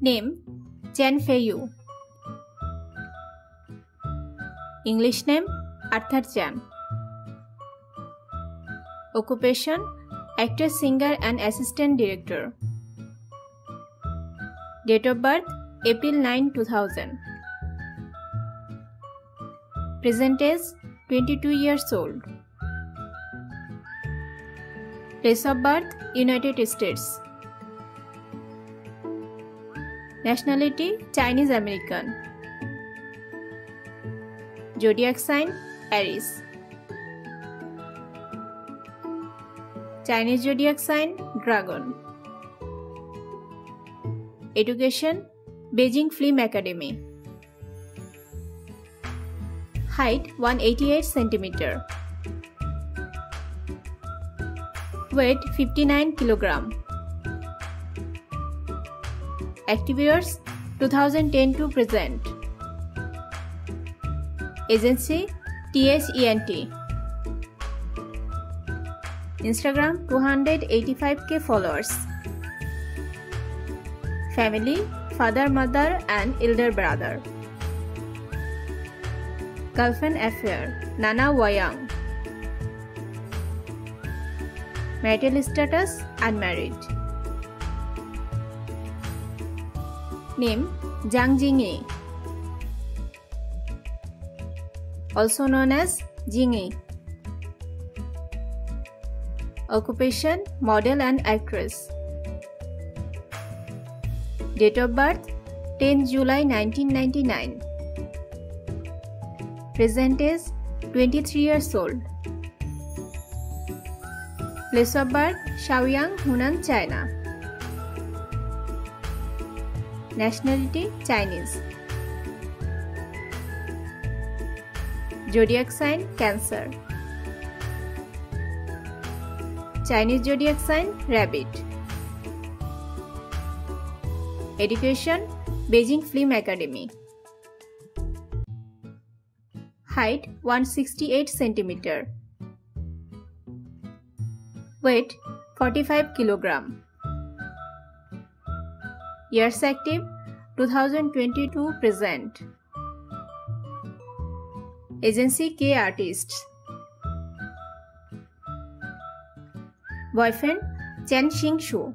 Name Chen Feiyu. English name Arthur Chan. Occupation Actor, singer, and assistant director. Date of birth April 9, 2000. Present age 22 years old. Place of birth United States. Nationality Chinese American zodiac sign Aries Chinese zodiac sign dragon education Beijing film academy height one eighty eight centimetre weight fifty nine kilogram years 2010 to present. Agency TSENT. Instagram 285k followers. Family father, mother, and elder brother. Girlfriend affair Nana Ouyang. Marital status unmarried. Name Zhang Jingyi. Also known as Jingyi. Occupation Model and Actress. Date of birth 10 July 1999. Present age 23 years old. Place of birth Shaoyang, Hunan, China. Nationality Chinese zodiac sign cancer Chinese zodiac sign rabbit education Beijing film academy height one sixty eight centimetre weight forty five kilogram Years active 2022 present. Agency K Artists. Boyfriend Chen Xing Xu.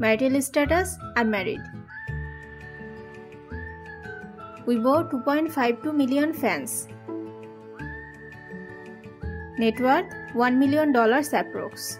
Marital status unmarried. Weibo 2.52 million fans. Net worth $1 million approx.